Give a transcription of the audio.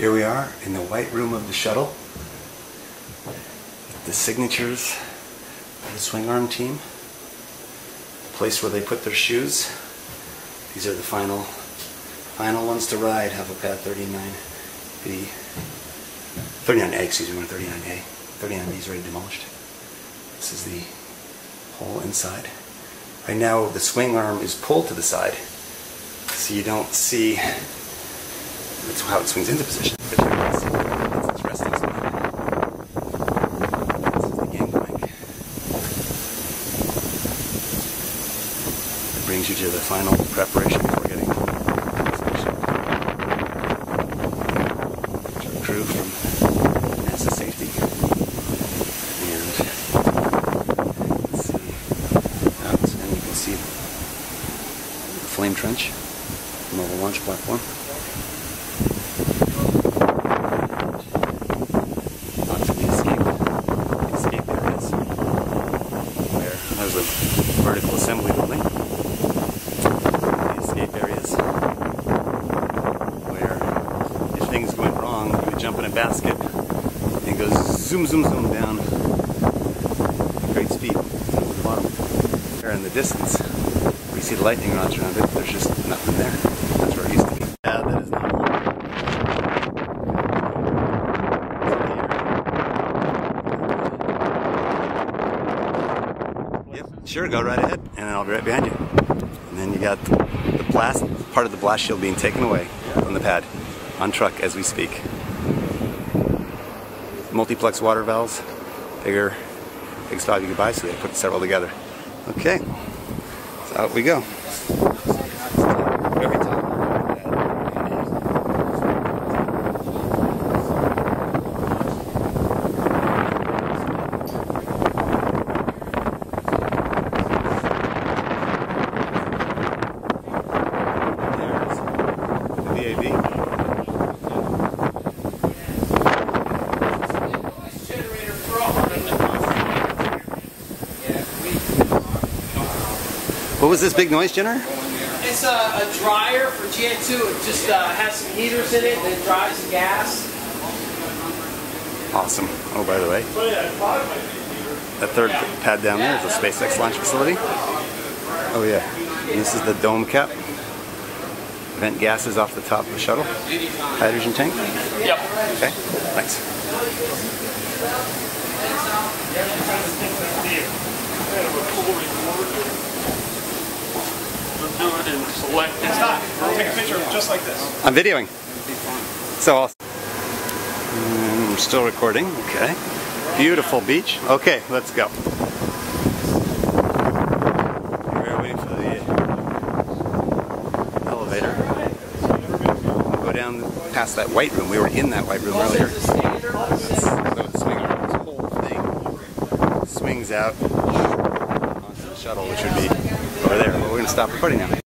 Here we are in the white room of the shuttle. The signatures of the swing arm team. The place where they put their shoes. These are the final final ones to ride have a Pad 39B. 39A, excuse me, 39A. 39B is already demolished. This is the whole inside. Right now the swing arm is pulled to the side so you don't see that's how it swings into position. But here it is. That's its resting spot. This is the gangplank. It brings you to the final preparation before getting to the crew from NASA Safety. And let's see. Out, and you can see the flame trench, mobile launch platform. There's a vertical assembly building. The escape areas where if things went wrong, you would jump in a basket and go zoom, zoom, zoom down at great speed to the bottom. There in the distance, we see the lightning rods around it. There's just nothing there. That's where it used to be. Yeah, that is not Yep, sure, go right ahead, and I'll be right behind you. And then you got the, blast, part of the blast shield being taken away from the pad on truck as we speak. Multiplex water valves, bigger, big style you could buy, so they put several together. Okay, so out we go. Very top. There's the VAB. What was this big noise Jenner? It's a, a dryer for GN2. It just uh, has some heaters in it and it dries the gas. Awesome. Oh, by the way, that third pad down there is a SpaceX launch facility. Oh yeah. And this is the dome cap. Vent gases off the top of the shuttle. Hydrogen tank. Yep. Okay. Thanks. It and select. It's not. I'll take a picture of it just like this. I'm videoing. So awesome. Mm, I'm still recording. Okay. Beautiful beach. Okay, let's go. We're waiting for the elevator. We'll go down past that white room. We were in that white room earlier. It's a so the swing arm, this whole thing swings out onto the shuttle, which would be over there. But we're going to stop recording now.